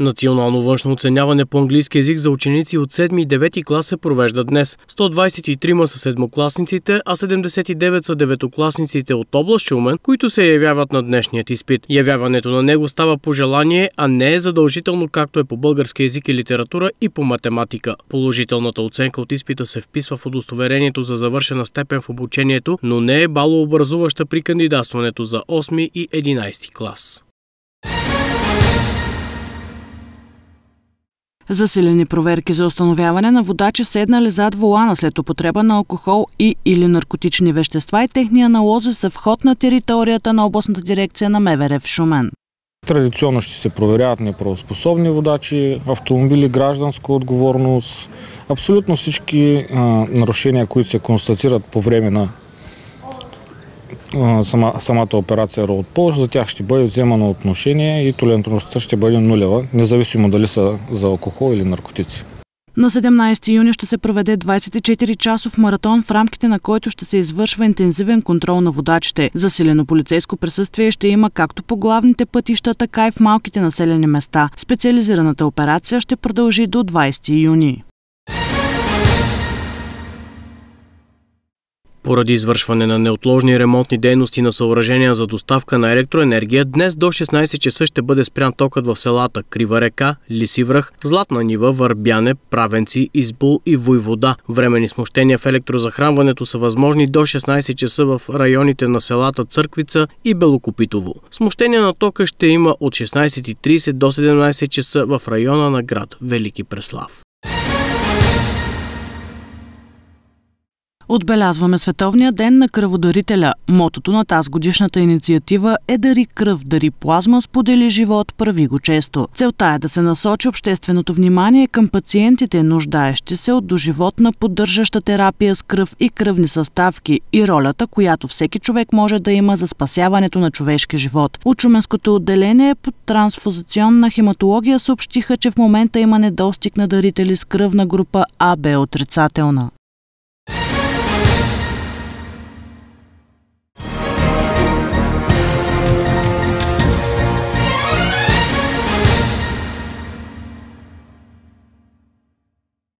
Национално външно оценяване по английски язик за ученици от 7 и 9 клас се провежда днес. 123 са седмокласниците, а 79 са деветокласниците от област Шумен, които се явяват на днешният изпит. Явяването на него става по желание, а не е задължително както е по български язик и литература и по математика. Положителната оценка от изпита се вписва в удостоверението за завършена степен в обучението, но не е балообразуваща при кандидатстването за 8 и 11 клас. Засилени проверки за установяване на водачи седнали зад волана след употреба на алкохол и или наркотични вещества и техния налози са вход на територията на областната дирекция на МВР в Шумен. Традиционно ще се проверяват неправоспособни водачи, автомобили, гражданска отговорност, абсолютно всички а, нарушения, които се констатират по време на сама, самата операция Road Pulse, за тях ще бъде вземано отношение и толерантността ще бъде нулева, независимо дали са за алкохол или наркотици. На 17 юни ще се проведе 24-часов маратон, в рамките на който ще се извършва интензивен контрол на водачите. Засилено полицейско присъствие ще има както по главните пътища, така и в малките населени места. Специализираната операция ще продължи до 20 юни. Поради извършване на неотложни ремонтни дейности на съоръжения за доставка на електроенергия, днес до 16 часа ще бъде спрян токът в селата Крива река, Лисивръх, Златна нива, Върбяне, Правенци, Избул и Войвода. Времени смущения в електрозахранването са възможни до 16 часа в районите на селата Църквица и Белокопитово. Смущения на тока ще има от 16.30 до 17 часа в района на град Велики Преслав. Отбелязваме Световния ден на кръводарителя. Мотото на тази годишната инициатива е Дари кръв, дари плазма, сподели живот, прави го често. Целта е да се насочи общественото внимание към пациентите, нуждаещи се от доживотна поддържаща терапия с кръв и кръвни съставки и ролята, която всеки човек може да има за спасяването на човешки живот. От Чуменското отделение под трансфузационна хематология съобщиха, че в момента има недостиг на дарители с кръвна група АБ отрицателна.